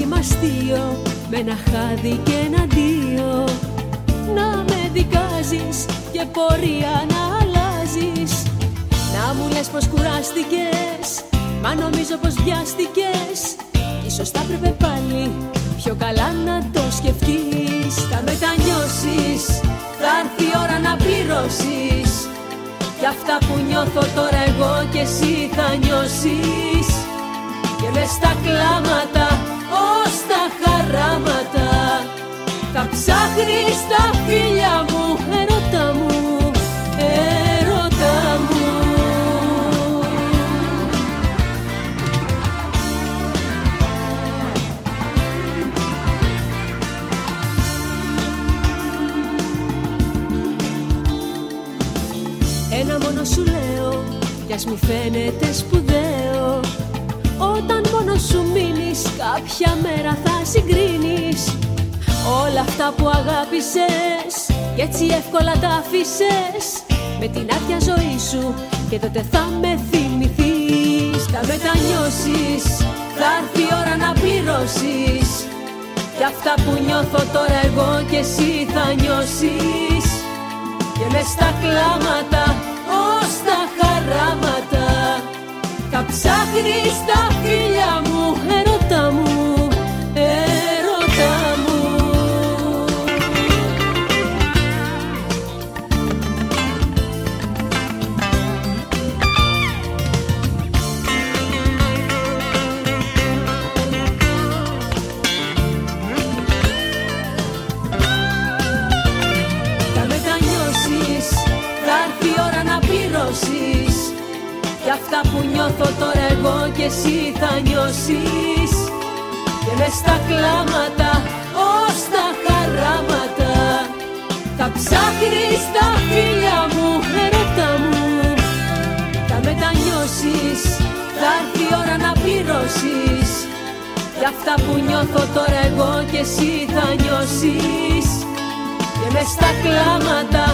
Μοιάζει μαστείο με ένα χάδι και ένα δύο Να με δικάζεις και πορεία να αλλάζεις. Να μου λες πως κουράστηκες Μα νομίζω πως βιάστηκες. Ίσως θα έπρεπε πάλι πιο καλά να το σκεφτείς. Θα μετανιώσεις, θα έρθει η ώρα να πληρώσεις. Κι αυτά που νιώθω τώρα εγώ και εσύ θα νιώσεις. Και με στα κλάματα, ψάχνεις τα φίλια μου, ερώτα μου, ερώτα μου. Ένα μόνο σου λέω κι ας μη φαίνεται σπουδαίο. Όταν μόνο σου μείνεις κάποια μέρα θα συγκρίνεις Όλα αυτά που αγάπησες κι έτσι εύκολα τα άφησες. Με την άδεια ζωή σου και τότε θα με θυμηθείς. Θα μετανιώσεις, θα έρθει η ώρα να πληρώσεις. Κι αυτά που νιώθω τώρα εγώ και εσύ θα νιώσεις. Και μες στα κλάματα, ως τα χαράματα. Θα ψάχνεις τα αυτά που νιώθω τώρα εγώ και εσύ θα νιώσεις. Και μες στα κλάματα, ως τα χαράματα. Θα ψάχνεις τα φίλια μου, ερώτα μου. Θα μετανιώσεις, θα έρθει η ώρα να πληρώσεις. Κι αυτά που νιώθω τώρα εγώ και εσύ θα νιώσεις. Και μες στα κλάματα,